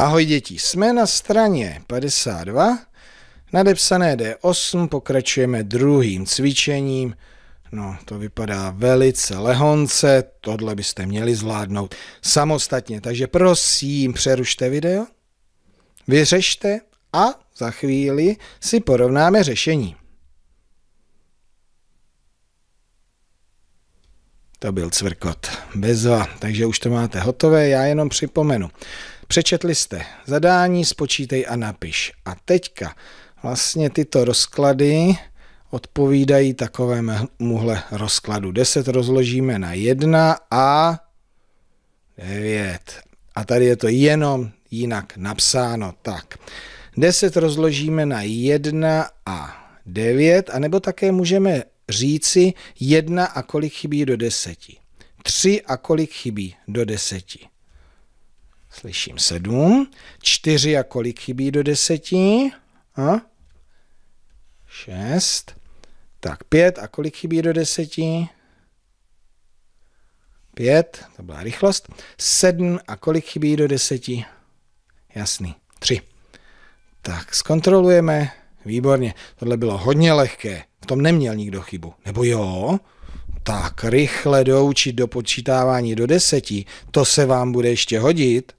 Ahoj děti, jsme na straně 52, nadepsané D8, pokračujeme druhým cvičením. No, to vypadá velice lehonce, tohle byste měli zvládnout samostatně, takže prosím, přerušte video, vyřešte a za chvíli si porovnáme řešení. To byl cvrkot. Bezva. Takže už to máte hotové, já jenom připomenu. Přečetli jste zadání, spočítej a napiš. A teďka vlastně tyto rozklady odpovídají takovémuhle rozkladu. 10 rozložíme na 1 a 9. A tady je to jenom jinak napsáno. Tak, 10 rozložíme na 1 a 9, anebo také můžeme říci 1 a kolik chybí do 10. 3 a kolik chybí do 10. Slyším sedm. Čtyři a kolik chybí do deseti? A? Šest. Tak pět a kolik chybí do deseti? Pět, to byla rychlost. Sedm a kolik chybí do deseti? Jasný, tři. Tak, zkontrolujeme. Výborně, tohle bylo hodně lehké. V tom neměl nikdo chybu. Nebo jo? Tak rychle doučit do počítávání do deseti, to se vám bude ještě hodit.